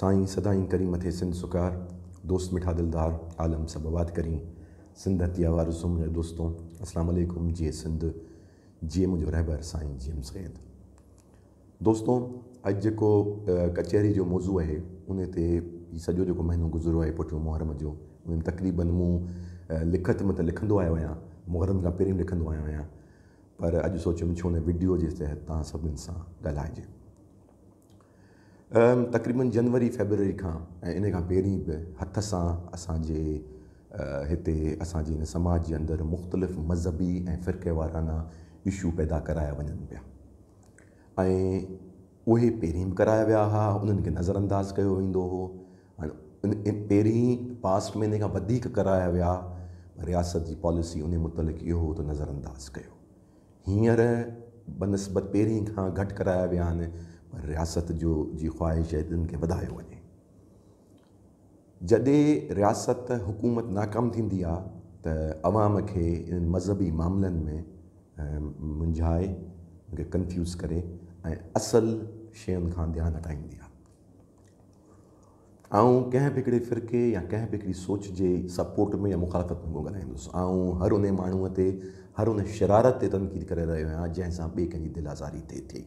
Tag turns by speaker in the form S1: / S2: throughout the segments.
S1: साईं सदाईं करी मथे सिंध सुकार दोस्त मिठा दिलदार आलम सभु ववाद करी सिंध वारो वारु सुमे दोस्तो असलु जे सिंध जे मुंहिंजो रहबर साईं सैद दोस्तो अॼु जेको कचहरी जो मौज़ू आहे उन ते सॼो जेको महीनो गुज़रियो आहे पुठियो मुहरम जो उन में तक़रीबनि मूं लिखत में त लिखंदो आयो आहियां मुहरम खां पहिरीं लिखंदो आयो आहियां पर अॼु सोचियुमि छो न वीडियो जे तहत तव्हां सभिनीनि सां ॻाल्हाइजे तक़रीबन जनवरी फेबररी खां ऐं इन खां पहिरीं बि हथ सां असांजे हिते असांजे हिन समाज जे अंदरि मुख़्तलिफ़ मज़हबी ऐं फ़िरके वाराना इशू पैदा कराया वञनि पिया ऐं उहे पहिरीं बि कराया विया हुआ उन्हनि खे नज़रअंदाज़ कयो वेंदो हुओ हाणे पहिरीं पास्ट में इन खां वधीक कराया विया रियासत जी पॉलिसी उन मुतलिक़ इहो हुओ त नज़रअंदाज़ कयो हींअर बनस्बत पहिरीं खां घटि कराया विया आहिनि रियासत जो जी ख़्वाहिश आहे हिननि खे वधायो वञे जॾहिं रियासत हुकूमत नाकाम थींदी आहे त अवाम खे इन मज़हबी मामलनि में मुंझाए मूंखे कंफ्यूज़ करे ऐं असल शयुनि खां ध्यानु हटाईंदी आहे ऐं कंहिं बि हिकिड़े फ़िरके या कंहिं बि हिकिड़ी सोच जे सपोर्ट में या मुखालफ़त में मां ॻाल्हाईंदुसि ऐं हर उन माण्हूअ ते हर उन शरारत ते तनक़ीद करे रहियो आहियां जंहिंसां ॿिए कंहिंजी दिलाज़ारी थिए थी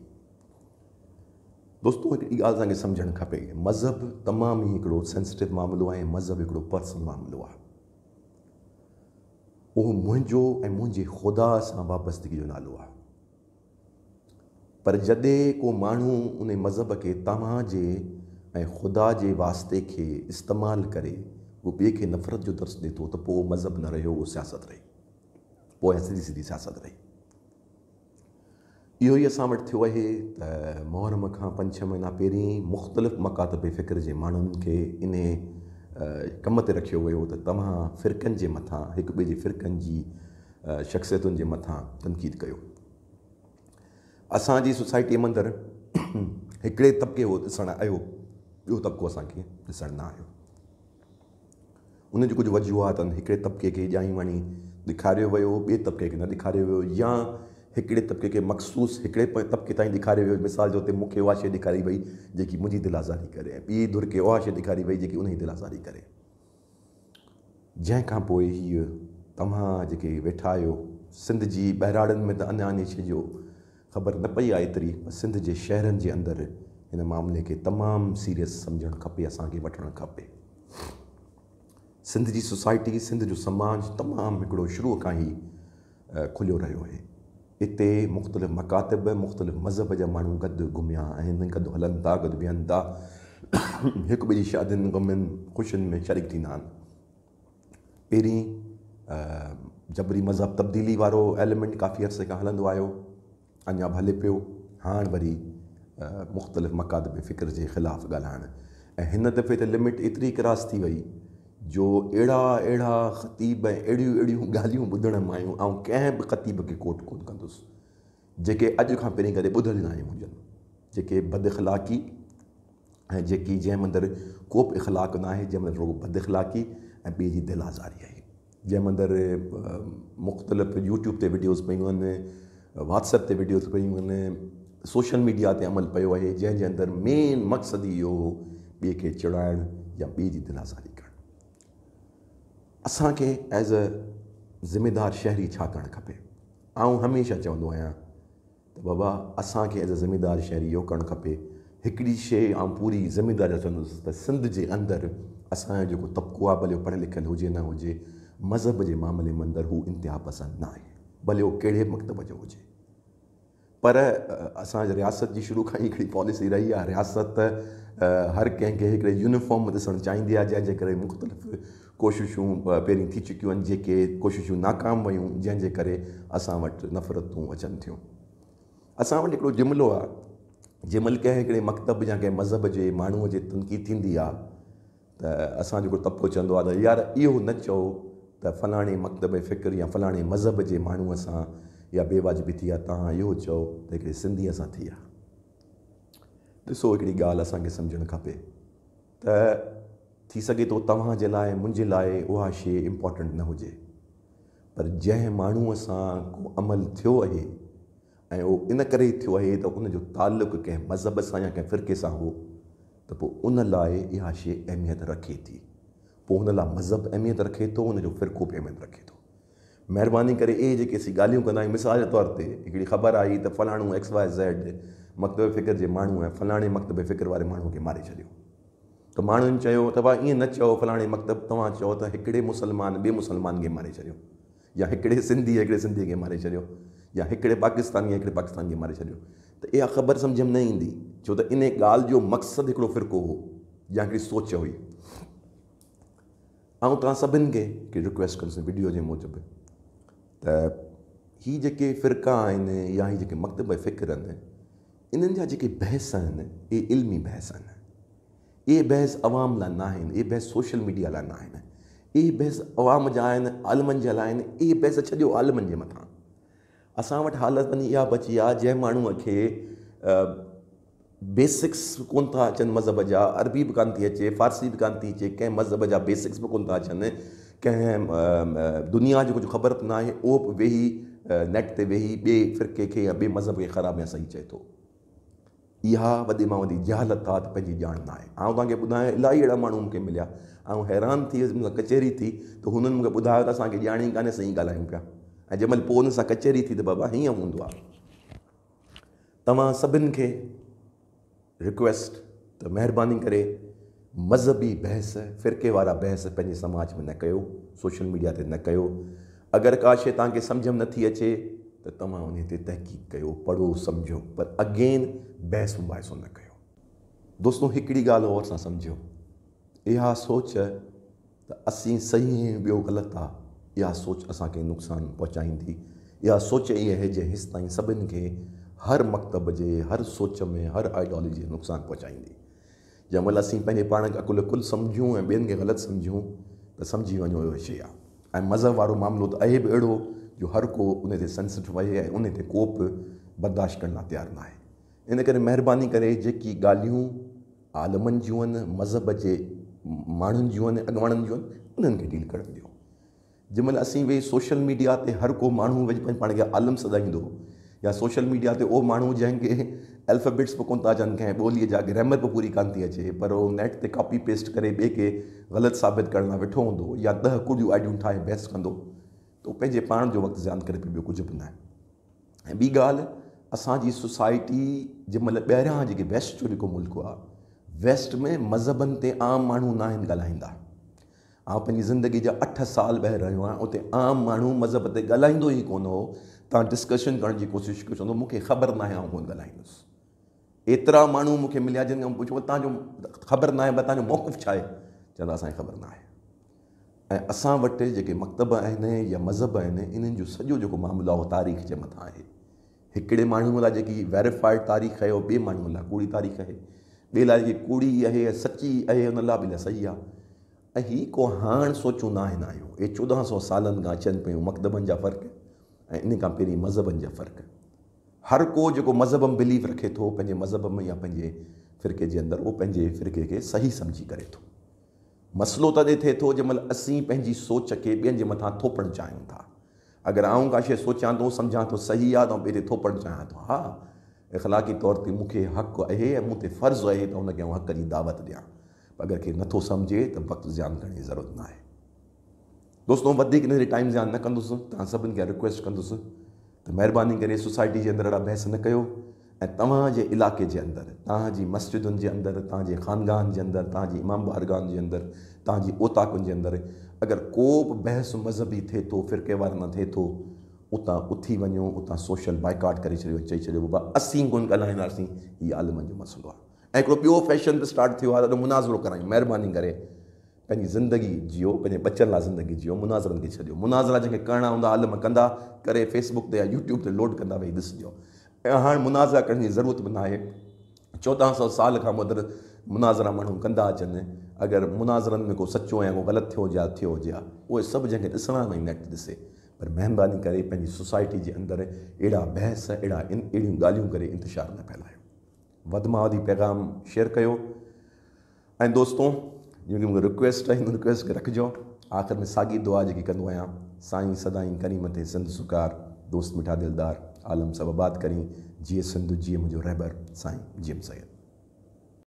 S1: दोस्तो हिकिड़ी ॻाल्हि असांखे सम्झणु खपे मज़हब तमामु ई हिकिड़ो सेंसिटिव मामिलो आहे ऐं मज़हब हिकिड़ो पर्सनल मामिलो आहे उहो मुंहिंजो ऐं मुंहिंजे ख़ुदा सां वाबस्तगी जो नालो आहे पर जॾहिं को माण्हू उन मज़हब खे तव्हां जे ऐं ख़ुदा जे वास्ते खे इस्तेमालु करे उहो ॿिए खे नफ़रत जो दर्श ॾिए थो त पोइ मज़हब न रहियो उहो सियासत रहे पोइ सिधी सिधी सियासत रही इहो ई असां वटि थियो आहे त मुहरम खां पंज छह महीना पहिरीं मुख़्तलिफ़ मकात बे फ़िक्र जे माण्हुनि खे इन कम ते रखियो वियो त तव्हां फिरकनि जे मथां हिकु ॿिए जे फिरकनि जी शख़्सियतुनि जे मथां तनक़ीद कयो असांजी सोसाइटीअ मंदरु हिकिड़े तबिके उहो ॾिसणु आयो ॿियो तबिको असांखे ॾिसण न आयो उन जूं कुझु वजूहात आहिनि हिकिड़े तबिके खे ॼाणी वाणी ॾेखारियो वियो ॿिए तबिके खे न ॾेखारियो वियो या हिकिड़े तबिके खे मखसूस हिकिड़े तबिके ताईं ॾेखारियो वियो मिसाल जो हुते मूंखे उहा शइ ॾेखारी वई जेकी मुंहिंजी आज़ारी करे ऐं ॿी धुर खे उहा शइ ॾेखारी वई जेकी उनजी आज़ारी करे जंहिंखां पोइ हीअ तव्हां जेके वेठा आहियो सिंध जी बहिराड़नि में त अञा अञा शइ जो ख़बर न पई आहे एतिरी सिंध जे शहरनि जे अंदरि हिन मामले खे तमामु सीरियस सम्झणु खपे असांखे वठणु खपे सिंध जी सोसाइटी सिंध जो समाज तमामु हिकिड़ो शुरूअ खां ई खुलियो रहियो आहे इते मुख़्तलिफ़ मकातिब मुख़्तलिफ़ मज़हब जा माण्हू गॾु घुमिया आहिनि गॾु हलनि था गॾु वेहनि था हिकु ॿिए जी शादियुनि गुमनि ख़ुशियुनि में शरीक़ थींदा आहिनि पहिरीं जबरी मज़हब तब्दीली वारो एलिमेंट काफ़ी अर्से खां हलंदो आयो अञा बि हले पियो हाणे वरी मुख़्तलिफ़ मकातिब फ़िक्र जे ख़िलाफ़ु ॻाल्हाइणु ऐं हिन दफ़े त लिमिट एतिरी क्रॉस थी वई जो अहिड़ा अहिड़ा ख़तीब ऐं अहिड़ियूं अहिड़ियूं ॻाल्हियूं ॿुधण में मायूं ऐं कंहिं बि ख़तीब खे कोट कोन कंदुसि जेके अॼु खां पहिरीं कॾहिं ॿुधल न आहियूं हुजनि जेके भदिख़िलाक़ी ऐं जेकी जंहिं मंदरु बि इख़लाक न आहे जंहिं मंदरु उहो भदिख़लाक़ी ऐं ॿिए जी दिल आज़ारी आहे जंहिं मंदरु मुख़्तलिफ़ यूट्यूब ते वीडियोस पियूं आहिनि वाट्सअप ते वीडियोस पियूं आहिनि सोशल मीडिया ते अमल पियो आहे जंहिंजे अंदरु मेन मक़सदु इहो हो ॿिए खे चिड़ाइणु या ॿिए जी दिल आज़ारी करणु असांखे एज़ अ ज़िमेदार शहरी छा करणु खपे ऐं हमेशह चवंदो आहियां त बाबा असांखे एज़ अ ज़िमेदार शहरी इहो करणु खपे हिकिड़ी शइ ऐं पूरी ज़िमेदार चवंदुसि त सिंध जे अंदरि असांजो जेको तबिको आहे भले पढ़ियल लिखियल हुजे न हुजे मज़हब जे मामले में अंदरि हू इंतिहा पसंदि न आहे भले उहो कहिड़े मकतब जो हुजे पर असांजे रियासत जी शुरू खां ई हिकिड़ी पॉलिसी रही आहे रियासत हर कंहिंखे हिकिड़े यूनिफॉर्म ॾिसणु चाहींदी आहे जंहिंजे करे मुख़्तलिफ़ कोशिशूं पहिरीं थी चुकियूं आहिनि जेके कोशिशूं नाकाम वियूं जंहिंजे करे असां वटि नफ़रतूं अचनि थियूं असां वटि हिकिड़ो जुमिलो आहे जंहिं महिल कंहिं हिकिड़े मकतब या कंहिं मज़हब जे माण्हूअ जी तनक़ीद थींदी आहे त असां जेको तपो चवंदो आहे त यार इहो न चओ त फलाणे मकतबे फ़िक्र या फलाणे मज़हब जे माण्हूअ सां या बेवाजिबी थी आहे तव्हां इहो चओ त हिकिड़े सिंधीअ सां थी आहे ॾिसो हिकिड़ी ॻाल्हि असांखे सम्झणु खपे त थी सघे थो तव्हांजे लाइ मुंहिंजे लाइ उहा शइ इम्पोर्टेंट न हुजे पर जंहिं माण्हूअ सां को अमल थियो आहे ऐं उहो इन करे थियो आहे त उनजो तालुक़ु कंहिं मज़हब सां या कंहिं फ़िरके सां हो त पोइ उन लाइ इहा शइ अहमियत रखे थी पोइ हुन लाइ मज़हब अहमियत रखे थो हुनजो फ़िरको बि अहमियत रखे थो महिरबानी करे इहे जेके असीं ॻाल्हियूं कंदा आहियूं मिसाल जे तौर ते हिकिड़ी ख़बर आई त फ़लाणो एक्स वाए ज़ेड मकतबे फ़िक्र जे माण्हू ऐं फलाणे मकतबे फ़िक्र वारे माण्हूअ खे मारे छॾियो त माण्हुनि चयो त भाउ ईअं न चओ फलाणे मकतबु तव्हां चओ त हिकिड़े मुसलमान ॿिए मुस्लमान खे मारे छॾियो या हिकिड़े सिंधी हिकिड़े सिंधीअ खे मारे छॾियो या हिकिड़े पाकिस्तान खे हिकिड़े पाकिस्तान खे मारे छॾियो त इहा ख़बर सम्झ में न ईंदी छो त इन ॻाल्हि जो मक़सदु हिकिड़ो फ़िरको हो या हिकिड़ी सोच हुई ऐं तव्हां सभिनि खे हिकिड़ी रिक्वेस्ट कंदुसि वीडियो जे मूजिबि त हीअ जेके फ़िरका आहिनि या हीअ जेके मकतब फ़िक्र आहिनि इन्हनि जा जेके बहस आहिनि इहे इल्मी बहस आहिनि इहे बहस अवाम लाइ न आहिनि इहे बहस सोशल मीडिया लाइ न आहिनि इहे बहस अवाम जा आहिनि आलमनि जे लाइ आहिनि इहे बहस छॾियो आलमनि जे मथां असां वटि हालति वञी इहा बची आहे जंहिं माण्हूअ खे बेसिक्स कोन्ह था अचनि मज़हब जा अरबी बि कोन्ह थी अचे फारसी बि कोन्ह थी अचे कंहिं मज़हब जा बेसिक्स बि कोन था अचनि कंहिं दुनिया जो कुझु ख़बर त नाहे उहो बि वेही नेट ते वेही ॿिए फिरके खे मज़हब खे ख़राब या सही चए थो इहा वॾे मां वॾी जहाालत आहे त पंहिंजी ॼाण न आहे ऐं तव्हांखे ॿुधायां इलाही अहिड़ा माण्हू मूंखे मिलिया ऐं हैरान थी वियुसि मूंखां कचहरी थी त हुननि मूंखे ॿुधायो त असांखे ॼाणी कान्हे सही ॻाल्हायूं पिया ऐं जंहिं महिल पोइ हुन सां कचहरी थी त बाबा हीअं हूंदो आहे तव्हां सभिनि खे रिक्वेस्ट त महिरबानी करे मज़हबी बहस फिरके वारा बहस पंहिंजे समाज में न कयो सोशल मीडिया ते न कयो अगरि का शइ तव्हांखे सम्झ में नथी अचे तव्हां उन ते तहक़ीक़ कयो पढ़ो सम्झो पर अगेन बहस मुस न कयो दोस्तो हिकिड़ी ॻाल्हि और सां सम्झो इहा सोच त असीं सही ॿियो ग़लति आहे इहा सोच असांखे नुक़सानु पहुचाईंदी इहा सोच ईअं आहे जे हेसि ताईं सभिनि खे हर मकतब जे हर सोच में हर आइडियोलॉजी जे नुक़सानु पहुचाईंदी जंहिं महिल असीं पंहिंजे पाण खे अकुलु कुल सम्झूं ऐं ॿियनि खे ग़लति सम्झूं त सम्झी वञो इहो शइ आहे ऐं मज़हब वारो मामिलो त आहे बि अहिड़ो जो हर को उन ते सेंसिटिव वहे ऐं उन ते कोप बर्दाश्त करण लाइ तयारु न आहे इन करे महिरबानी करे जेकी ॻाल्हियूं आलमनि जूं आहिनि मज़हब जे माण्हुनि जूं आहिनि अॻुवाणनि जूं आहिनि उन्हनि खे डील करणु ॾियूं जंहिं महिल असीं वेई सोशल मीडिया ते हर को माण्हू वरी पाण खे आलम सदाईंदो या सोशल मीडिया ते उहो माण्हू जंहिंखे अल्फ़ाबेट्स बि कोन्ह था अचनि कंहिं ॿोलीअ जा ग्रैमर बि पूरी कोन्ह थी अचे पर उहो नेट ते कॉपी पेस्ट करे ॿिए खे ग़लति साबित करण लाइ वेठो हूंदो या ॾह कुड़ियूं आइडियूं ठाहे बहस कंदो तो पंहिंजे पाण जो वक़्तु ज़्यान करे पियो ॿियो कुझु बि न आहे ऐं ॿी ॻाल्हि असांजी सोसाइटी जंहिं महिल ॿाहिरियां जेके वेस्ट जो जेको मुल्क़ आहे वेस्ट में मज़हबनि ते आम माण्हू न आहिनि ॻाल्हाईंदा ऐं पंहिंजी ज़िंदगी जा अठ साल ॿाहिरि रहियो आहियां उते आम माण्हू मज़हब ते ॻाल्हाईंदो ई कोन हो तव्हां डिस्कशन करण जी कोशिशि कयो चवंदो मूंखे ख़बर न आहे मां कोन ॻाल्हाईंदुसि एतिरा माण्हू मूंखे मिलिया जिन खां पुछो तव्हांजो ख़बर न आहे भई तव्हांजो मौक़ु छा आहे चवंदा असांखे ख़बर न आहे ऐं असां वटि जेके मकतब आहिनि या मज़हब आहिनि इन्हनि जो सॼो जेको मामिलो आहे उहो तारीख़ जे मथां आहे हिकिड़े माण्हूअ लाइ जेकी वेरीफाइड तारीख़ आहे उहो ॿिए माण्हूअ लाइ कूड़ी तारीख़ आहे ॿिए लाइ जेकी कूड़ी आहे सची आहे हुन लाइ बि लाइ सही आहे ऐं हीअ को हाणे सोचूं न आहे न इहे चोॾहं सौ सालनि खां अचनि पियूं मकतबनि जा फ़र्क़ु ऐं इन खां पहिरीं मज़हबनि जा फ़र्क़ु हर को जेको मज़हब में बिलीव रखे थो पंहिंजे मज़हब में या पंहिंजे फ़िरके जे अंदरि उहो पंहिंजे फ़िरके खे सही सम्झी करे थो मसलो तॾहिं थिए थो जंहिं महिल असीं पंहिंजी सोच खे ॿियनि जे मथां थोपणु चाहियूं था अगरि आऊं का शइ सोचां थो सम्झां थो सही आहे त ॿिए ते थोपणु चाहियां थो हा इख़लाक़ी तौर ते मूंखे हक़ु आहे ऐं मूं ते फर्ज़ु आहे त हुनखे आऊं हक़ जी दावत ॾियां पर अगरि केरु नथो सम्झे त वक़्तु ज़्यान करण जी ज़रूरत न आहे दोस्तो वधीक हिन ते टाइम ज़िया न कंदुसि तव्हां सभिनि खे रिक्वेस्ट कंदुसि त महिरबानी करे सोसाइटी जे अंदरि अहिड़ा बहस न कयो ऐं तव्हांजे इलाइक़े जे अंदरि तव्हांजी मस्जिदुनि जे अंदरि तव्हांजे ख़ानगान जे अंदरि तव्हांजी इमाम बारगान जे अंदरि तव्हांजी ओताकुनि जे अंदरि अगरि को बि बहस मज़हबी थिए थो फिरके वारनि मां थिए थो उतां उथी वञो उतां सोशल बाइकाट करे छॾियो चई छॾियो बाबा असीं कोन ॻाल्हाईंदासीं हीअ आलमनि जो मसइलो आहे ऐं हिकिड़ो ॿियो फैशन बि स्टार्ट थियो आहे ॾाढो मुनाज़िरो करायूं महिरबानी करे पंहिंजी ज़िंदगी जीओ पंहिंजे बचनि लाइ ज़िंदगी जीओ मुनाज़िरनि खे छॾियो मुनाज़िरा जेके करणा हूंदा आलम कंदा करे फेसबुक ते या यूट्यूब ते लोड कंदा वेही ॾिसिजो ऐं हाणे मुनाज़ि करण जी ज़रूरत बि न आहे चोॾहं सौ साल खां मदर मुनाज़रा माण्हू कंदा अचनि अगरि मुनाज़रनि में को सचो या को ग़लति थियो हुजे थियो हुजे या उहे सभु जंहिंखे ॾिसणा न ई न ॾिसे पर महिरबानी करे पंहिंजी सोसाइटी जे अंदरि अहिड़ा बहस अहिड़ा इन अहिड़ियूं ॻाल्हियूं करे इंतिशार न फैलायो वधि मां वधि पैगाम शेयर कयो ऐं दोस्तो जेकी मूंखे रिक्वेस्ट आहे हिन रिक्वेस्ट खे रखिजो आख़िर में साॻी दुआ जेकी कंदो आहियां साईं सदाईं करीम ते सिंध सुकार दोस्त मिठा दिलदार आलम साहब बात करें जी सिंधु जी मुझे रहबर साईं जी सैद